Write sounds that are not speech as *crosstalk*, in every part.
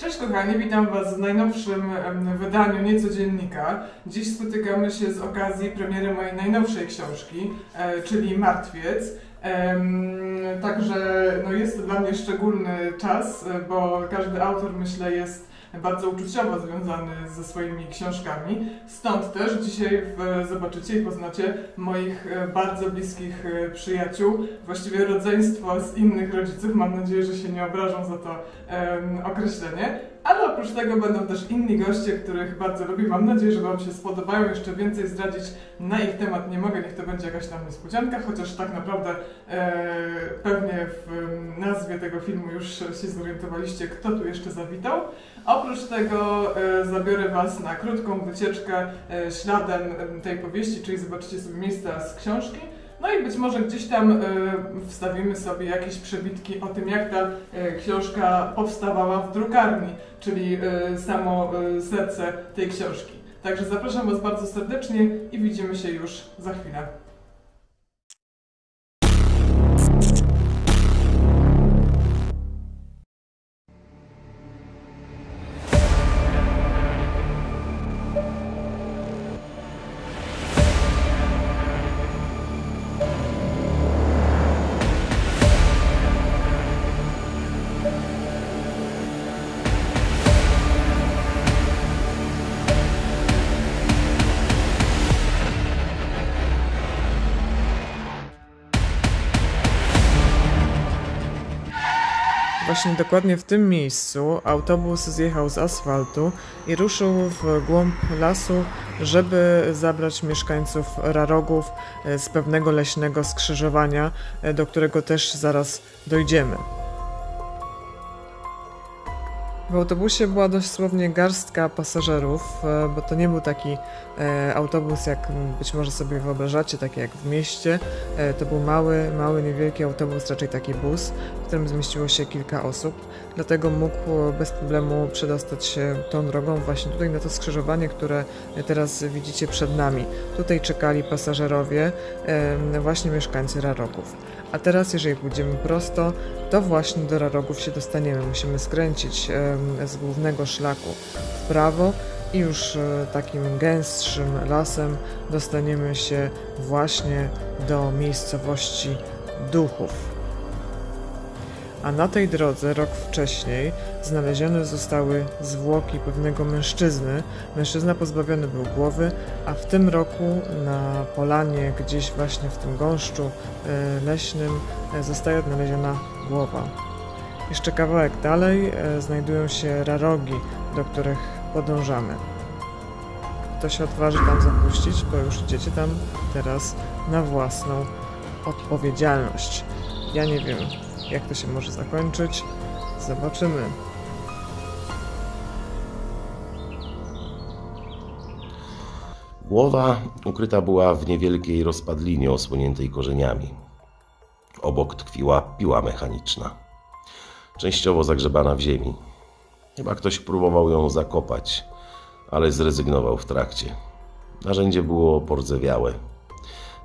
Cześć kochani, witam Was w najnowszym wydaniu Niecodziennika. Dziś spotykamy się z okazji premiery mojej najnowszej książki, e, czyli Martwiec. Także no jest to dla mnie szczególny czas, e, bo każdy autor myślę jest bardzo uczuciowo związany ze swoimi książkami. Stąd też dzisiaj zobaczycie i poznacie moich e, bardzo bliskich e, przyjaciół, właściwie rodzeństwo z innych rodziców. Mam nadzieję, że się nie obrażą za to określenie. Ale oprócz tego będą też inni goście, których bardzo lubię. Mam nadzieję, że Wam się spodobają. Jeszcze więcej zdradzić na ich temat nie mogę, niech to będzie jakaś tam niespodzianka, chociaż tak naprawdę e, pewnie w nazwie tego filmu już się zorientowaliście, kto tu jeszcze zawitał. Oprócz tego e, zabiorę Was na krótką wycieczkę e, śladem tej powieści, czyli zobaczycie sobie miejsca z książki. No i być może gdzieś tam e, wstawimy sobie jakieś przebitki o tym, jak ta książka powstawała w drukarni, czyli samo serce tej książki. Także zapraszam Was bardzo serdecznie i widzimy się już za chwilę. Właśnie dokładnie w tym miejscu autobus zjechał z asfaltu i ruszył w głąb lasu, żeby zabrać mieszkańców Rarogów e, z pewnego leśnego skrzyżowania, e, do którego też zaraz dojdziemy. W autobusie była dosłownie garstka pasażerów, e, bo to nie był taki autobus, jak być może sobie wyobrażacie, taki jak w mieście. To był mały, mały, niewielki autobus, raczej taki bus, którym zmieściło się kilka osób. Dlatego mógł bez problemu przedostać się tą drogą właśnie tutaj na to skrzyżowanie, które teraz widzicie przed nami. Tutaj czekali pasażerowie, właśnie mieszkańcy Rarogów. A teraz, jeżeli pójdziemy prosto, to właśnie do Rarogów się dostaniemy. Musimy skręcić z głównego szlaku w prawo i już e, takim gęstszym lasem dostaniemy się właśnie do miejscowości Duchów a na tej drodze rok wcześniej znalezione zostały zwłoki pewnego mężczyzny. Mężczyzna pozbawiony był głowy, a w tym roku na polanie, gdzieś właśnie w tym gąszczu e, leśnym, e, zostaje odnaleziona głowa. Jeszcze kawałek dalej e, znajdują się rarogi, do których podążamy. Kto się odważy tam zapuścić, bo już idziecie tam teraz na własną odpowiedzialność. Ja nie wiem, jak to się może zakończyć? Zobaczymy. Głowa ukryta była w niewielkiej rozpadlinie osłoniętej korzeniami. Obok tkwiła piła mechaniczna, częściowo zagrzebana w ziemi. Chyba ktoś próbował ją zakopać, ale zrezygnował w trakcie. Narzędzie było pordzewiałe,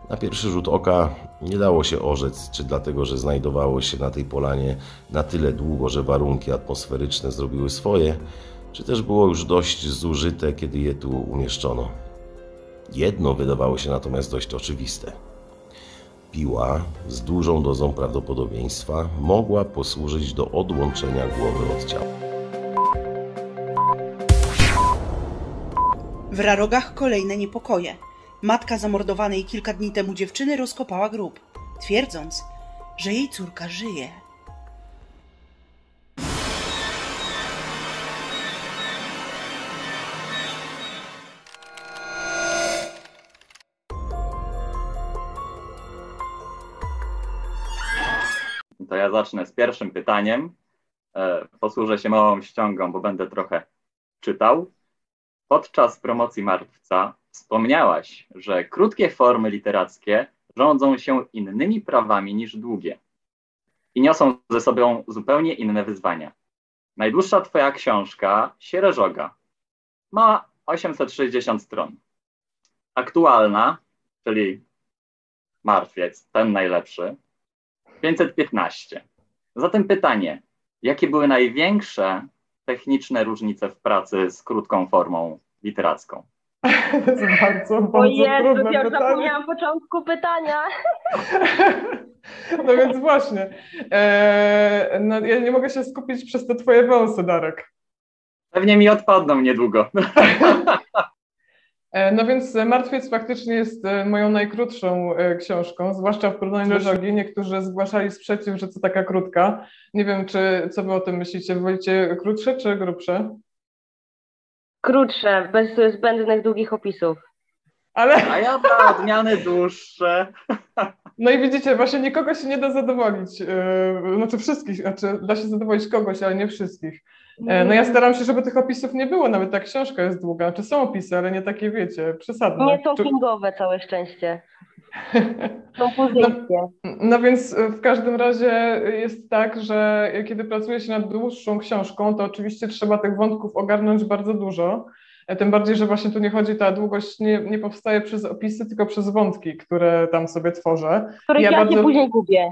na pierwszy rzut oka nie dało się orzec, czy dlatego, że znajdowało się na tej polanie na tyle długo, że warunki atmosferyczne zrobiły swoje, czy też było już dość zużyte, kiedy je tu umieszczono. Jedno wydawało się natomiast dość oczywiste. Piła z dużą dozą prawdopodobieństwa mogła posłużyć do odłączenia głowy od ciała. W rarogach kolejne niepokoje. Matka zamordowanej kilka dni temu dziewczyny rozkopała grób, twierdząc, że jej córka żyje. To ja zacznę z pierwszym pytaniem. E, posłużę się małą ściągą, bo będę trochę czytał. Podczas promocji Martwca Wspomniałaś, że krótkie formy literackie rządzą się innymi prawami niż długie i niosą ze sobą zupełnie inne wyzwania. Najdłuższa twoja książka, Siereżoga, ma 860 stron. Aktualna, czyli Martwiec, ten najlepszy, 515. Zatem pytanie, jakie były największe techniczne różnice w pracy z krótką formą literacką? To jest bardzo, bardzo O Jezu, trudne ja już pytanie. zapomniałam początku pytania. *laughs* No więc właśnie. E, no, ja nie mogę się skupić przez te twoje wąsy, Darek. Pewnie mi odpadną niedługo. *laughs* E, No więc Martwiec faktycznie jest e, moją najkrótszą e, książką, zwłaszcza w porównaniu do Żogi. Niektórzy zgłaszali sprzeciw, że co taka krótka. Nie wiem, czy co wy o tym myślicie. Wolicie krótsze czy grubsze? Krótsze, bez zbędnych długich opisów. Ale A ja dla odmiany dłuższe. *laughs* no i widzicie, właśnie nikogo się nie da zadowolić. e, Znaczy wszystkich, znaczy da się zadowolić kogoś, ale nie wszystkich. E, No ja staram się, żeby tych opisów nie było, nawet ta książka jest długa. Znaczy są opisy, ale nie takie, wiecie, przesadne. Nie są Czy- kingowe, całe szczęście. *laughs* Puzyjskie. No więc w każdym razie jest tak, że kiedy pracuje się nad dłuższą książką, to oczywiście trzeba tych wątków ogarnąć bardzo dużo. Tym bardziej, że właśnie tu nie chodzi, ta długość nie, nie powstaje przez opisy, tylko przez wątki, które tam sobie tworzę. Których Ja ja, bardzo- później gubię.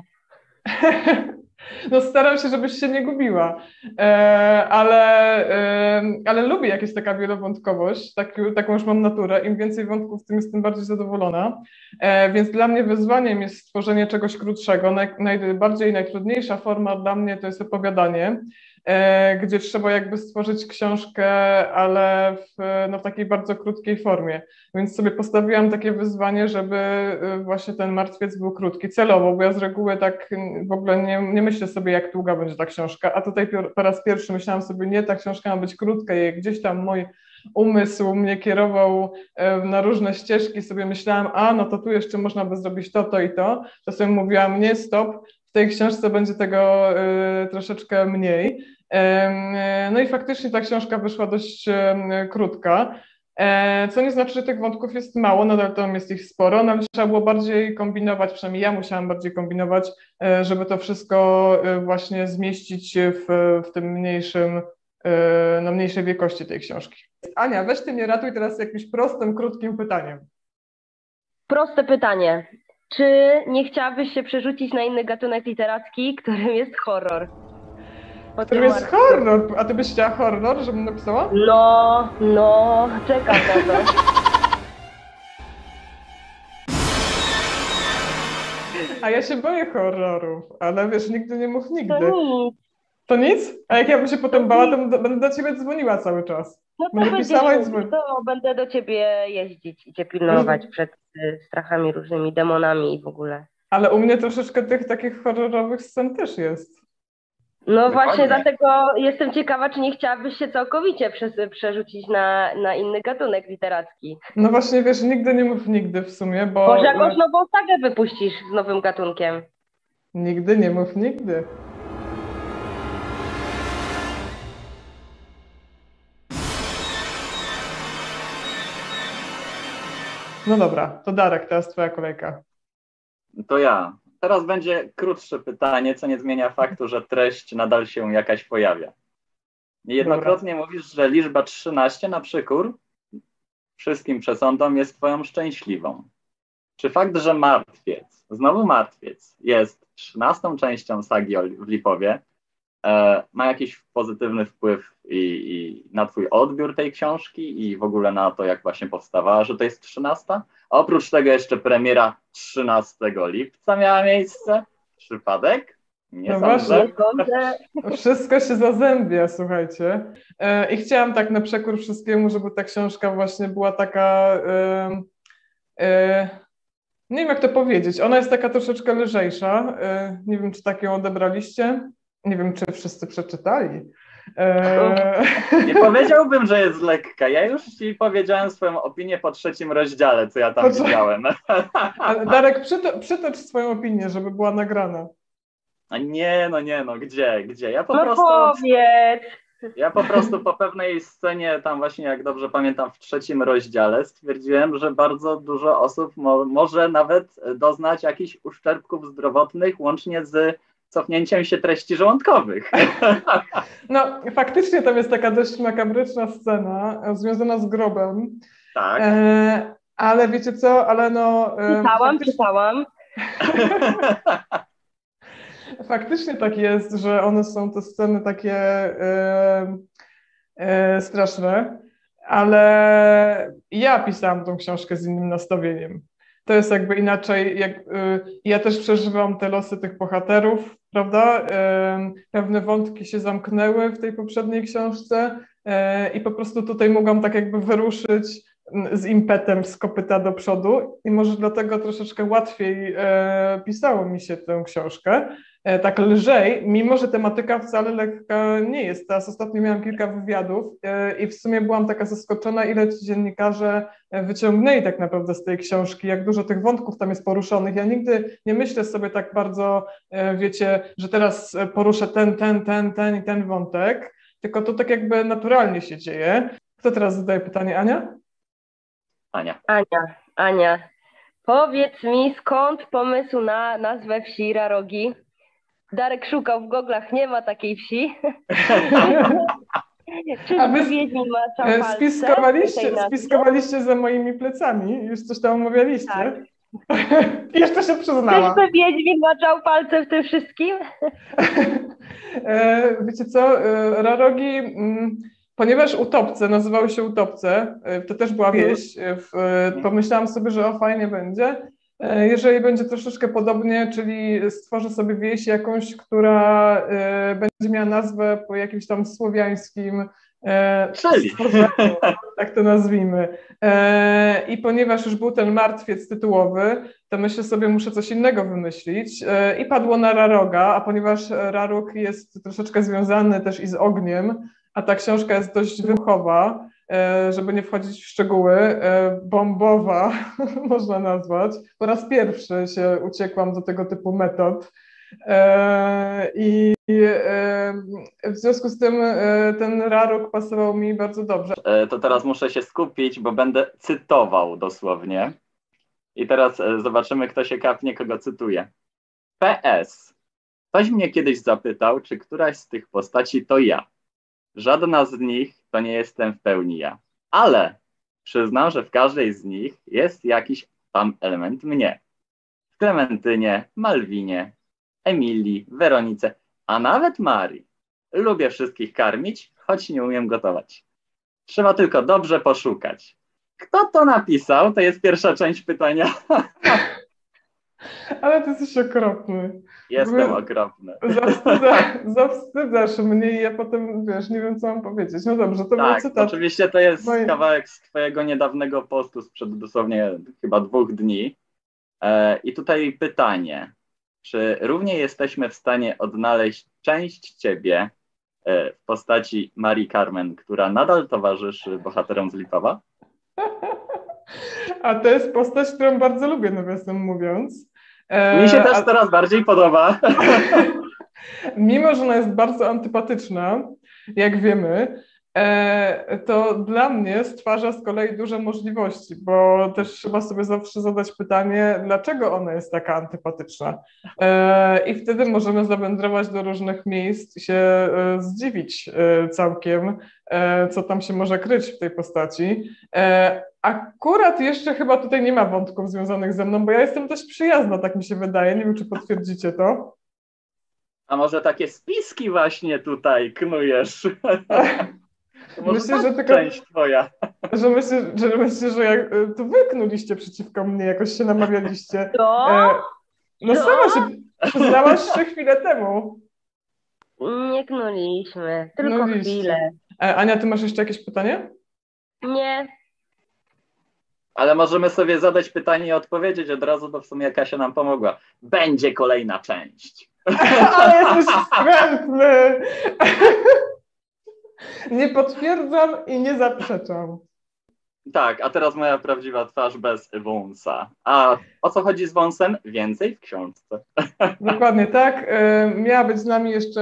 *laughs* No staram się, żebyś się nie gubiła, e, ale, e, ale lubię jak jest taka wielowątkowość, tak, taką już mam naturę. Im więcej wątków, tym jestem bardziej zadowolona. E, więc dla mnie wyzwaniem jest stworzenie czegoś krótszego. Naj, najbardziej najtrudniejsza forma dla mnie to jest opowiadanie, gdzie trzeba jakby stworzyć książkę, ale w, no, w takiej bardzo krótkiej formie. Więc sobie postawiłam takie wyzwanie, żeby y, właśnie ten martwiec był krótki celowo, bo ja z reguły tak y, w ogóle nie, nie myślę sobie, jak długa będzie ta książka, a tutaj po raz pierwszy myślałam sobie, nie, ta książka ma być krótka i gdzieś tam mój umysł mnie kierował e, na różne ścieżki, sobie myślałam, a no to tu jeszcze można by zrobić to, to i to, sobie mówiłam, nie, stop, tej książce będzie tego y, troszeczkę mniej. No i faktycznie ta książka wyszła dość krótka. E, Co nie znaczy, że tych wątków jest mało, nadal tam jest ich sporo, ale trzeba było bardziej kombinować, przynajmniej ja musiałam bardziej kombinować, e, żeby to wszystko e, właśnie zmieścić w, w tym mniejszym, na mniejszej wielkości tej książki. Ania, weź ty mnie ratuj teraz jakimś prostym, krótkim pytaniem. Proste pytanie. Czy nie chciałabyś się przerzucić na inny gatunek literacki, którym jest horror? O To tym jest horror, a ty byś chciała horror, żebym napisała? No, no, czekam na to. A ja się boję horrorów, ale wiesz, nigdy nie mów nigdy. To nic. To nic? A jak ja bym się potem bała, to będę do ciebie dzwoniła cały czas. No to Będę pisała i będę do ciebie jeździć i cię pilnować przed strachami, różnymi demonami i w ogóle. Ale u mnie troszeczkę tych takich horrorowych scen też jest. No Dokładnie. właśnie dlatego jestem ciekawa, czy nie chciałabyś się całkowicie przez, przerzucić na, na inny gatunek literacki. No właśnie, wiesz, nigdy nie mów nigdy w sumie, bo... Może jakąś nową sagę wypuścisz z nowym gatunkiem. Nigdy nie mów nigdy. No dobra, to Darek, teraz twoja kolejka. To ja. Teraz będzie krótsze pytanie, co nie zmienia faktu, że treść nadal się jakaś pojawia. Niejednokrotnie mówisz, że liczba 13 na przykór wszystkim przesądom jest twoją szczęśliwą. Czy fakt, że martwiec, znowu martwiec, jest 13 częścią sagi w Lipowie, ma jakiś pozytywny wpływ i, i na twój odbiór tej książki i w ogóle na to, jak właśnie powstawała, że to jest 13? A oprócz tego jeszcze premiera 13 lipca miała miejsce. Przypadek? Nie No właśnie. Wszystko się zazębia, słuchajcie. E, I chciałam tak na przekór wszystkiemu, żeby ta książka właśnie była taka. e, e, nie wiem, jak to powiedzieć. Ona jest taka troszeczkę lżejsza. E, nie wiem, czy tak ją odebraliście. Nie wiem, czy wszyscy przeczytali. E, *laughs* Nie powiedziałbym, że jest lekka. Ja już ci powiedziałem swoją opinię po trzecim rozdziale, co ja tam Po co? widziałem. *laughs* ale Darek, przyto- przytocz swoją opinię, żeby była nagrana. A nie, no nie, no gdzie, gdzie? Ja po No prostu. powiedz. Ja po prostu po pewnej scenie, tam właśnie jak dobrze pamiętam, w trzecim rozdziale stwierdziłem, że bardzo dużo osób mo- może nawet doznać jakichś uszczerbków zdrowotnych, łącznie z cofnięciem się treści żołądkowych. *laughs* No, faktycznie tam jest taka dość makabryczna scena e, związana z grobem. tak. E, ale wiecie co, ale no. e, Czytałam, faktycznie- czytałam. *laughs* Faktycznie tak jest, że one są te sceny takie. e, e, straszne, ale ja pisałam tą książkę z innym nastawieniem. To jest jakby inaczej, jak, y, ja też przeżywam te losy tych bohaterów, prawda? Pewne wątki się zamknęły w tej poprzedniej książce e, i po prostu tutaj mogłam tak jakby wyruszyć z impetem z kopyta do przodu i może dlatego troszeczkę łatwiej e, pisało mi się tę książkę, e, tak lżej, mimo że tematyka wcale lekka nie jest. Teraz ostatnio miałam kilka wywiadów e, i w sumie byłam taka zaskoczona, ile ci dziennikarze wyciągnęli tak naprawdę z tej książki, jak dużo tych wątków tam jest poruszonych. Ja nigdy nie myślę sobie tak bardzo, wiecie, że teraz poruszę ten, ten, ten, ten i ten wątek, tylko to tak jakby naturalnie się dzieje. Kto teraz zadaje pytanie, Ania? Ania. Ania, Ania, powiedz mi, skąd pomysł na nazwę wsi Rarogi? Darek szukał w goglach, nie ma takiej wsi. *laughs* Czy A wy e, czapalce spiskowaliście, spiskowaliście za moimi plecami, już coś tam omawialiście. Tak. *laughs* Jeszcze się przyznała. Czyżby Wiedźmin maczał palce w tym wszystkim? *laughs* E, Wiecie co, e, Rarogi, mm, ponieważ utopce nazywały się utopce, e, to też była wieś, e, w- e, pomyślałam sobie, że o fajnie będzie, jeżeli będzie troszeczkę podobnie, czyli stworzę sobie wieś jakąś, która będzie miała nazwę po jakimś tam słowiańskim Czyli. *laughs* tak to nazwijmy. I ponieważ już był ten martwiec tytułowy, to myślę sobie, muszę coś innego wymyślić. I padło na Raroga, a ponieważ Rarog jest troszeczkę związany też i z ogniem, a ta książka jest dość wybuchowa, e, żeby nie wchodzić w szczegóły, e, bombowa *laughs* można nazwać. Po raz pierwszy się uciekłam do tego typu metod. E, I w związku z tym ten Rarok pasował mi bardzo dobrze. To teraz muszę się skupić, bo będę cytował dosłownie. I teraz zobaczymy, kto się kapnie, kogo cytuje. PS. Ktoś mnie kiedyś zapytał, czy któraś z tych postaci to ja. Żadna z nich to nie jestem w pełni ja. Ale przyznam, że w każdej z nich jest jakiś tam element mnie. W Klementynie, Malwinie, Emilii, Weronice, a nawet Marii. Lubię wszystkich karmić, choć nie umiem gotować. Trzeba tylko dobrze poszukać. Kto to napisał? To jest pierwsza część pytania. *laughs* Ale ty jesteś okropny. Jestem okropny. Zawstydza, *laughs* zawstydzasz mnie i ja potem, wiesz, nie wiem, co mam powiedzieć. No dobrze, to był Tak, cytat. oczywiście to jest Moje- kawałek z Twojego niedawnego postu sprzed dosłownie chyba dwóch dni. E, I tutaj pytanie, czy równie jesteśmy w stanie odnaleźć część Ciebie e, w postaci Marii Carmen, która nadal towarzyszy bohaterom z Lipowa? *laughs* A to jest postać, którą bardzo lubię, nawiasem mówiąc. E, Mi się też coraz bardziej podoba. *laughs* Mimo, że ona jest bardzo antypatyczna, jak wiemy, to dla mnie stwarza z kolei duże możliwości, bo też trzeba sobie zawsze zadać pytanie, dlaczego ona jest taka antypatyczna. E, I wtedy możemy zawędrować do różnych miejsc i się e, zdziwić e, całkiem, e, co tam się może kryć w tej postaci. E, Akurat jeszcze chyba tutaj nie ma wątków związanych ze mną, bo ja jestem dość przyjazna, tak mi się wydaje. Nie wiem, czy potwierdzicie to. A może takie spiski właśnie tutaj knujesz? *laughs* To Myślę, to że jest tylko- część twoja. *laughs* Że myślę, że, myślę, że jak y, to wyknuliście przeciwko mnie, jakoś się namawialiście. *laughs* To E, no Co? sama się przyznałaś się chwilę temu. nie knuliśmy, tylko No chwilę. E, Ania, ty masz jeszcze jakieś pytanie? Nie, Ale możemy sobie zadać pytanie i odpowiedzieć od razu, bo w sumie Kasia nam pomogła. Będzie kolejna część. *laughs* Ale jesteś wstrętny! Nie potwierdzam i nie zaprzeczam. Tak, a teraz moja prawdziwa twarz bez wąsa. A o co chodzi z wąsem? Więcej w książce. *laughs* Dokładnie tak. E, Miała być z nami jeszcze,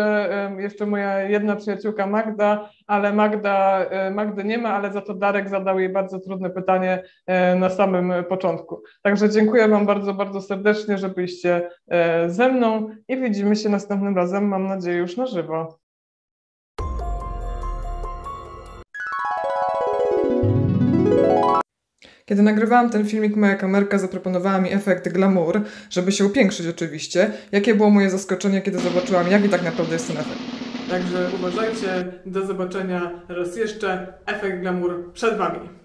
e, jeszcze moja jedna przyjaciółka Magda, ale Magda, e, Magdy nie ma, ale za to Darek zadał jej bardzo trudne pytanie na samym początku. Także dziękuję Wam bardzo, bardzo serdecznie, że byliście ze mną i widzimy się następnym razem, mam nadzieję, już na żywo. Kiedy nagrywałam ten filmik, moja kamerka zaproponowała mi efekt glamour, żeby się upiększyć oczywiście. Jakie było moje zaskoczenie, kiedy zobaczyłam, jaki tak naprawdę jest ten efekt? Także uważajcie, do zobaczenia raz jeszcze. Efekt glamour przed Wami.